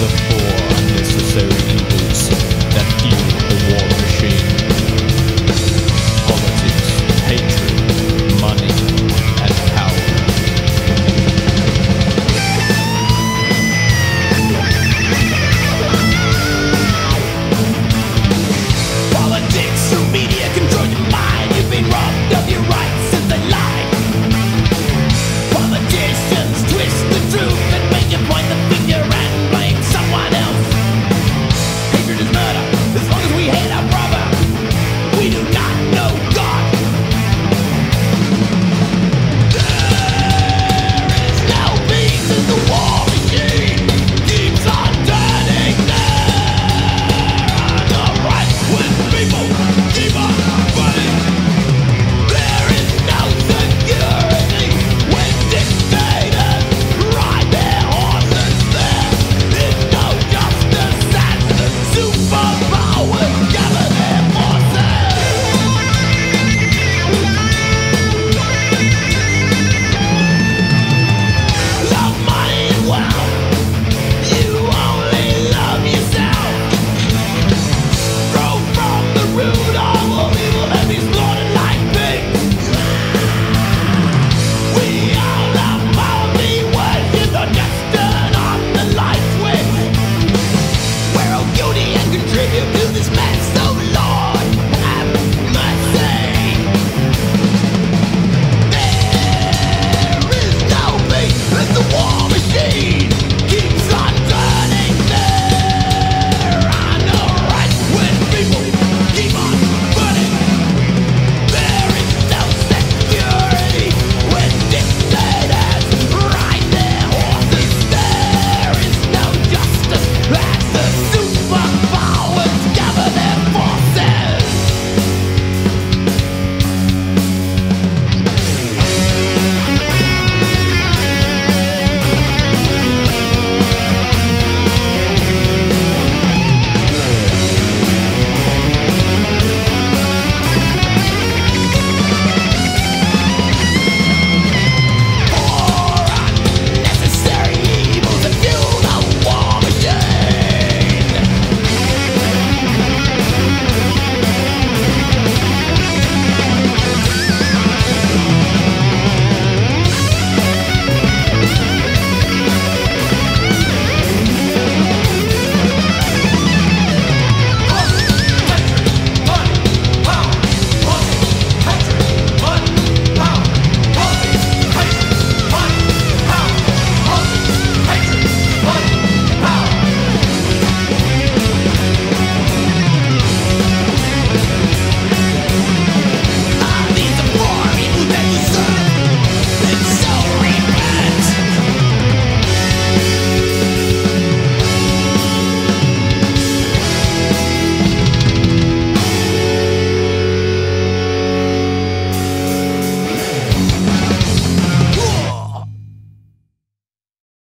coisa.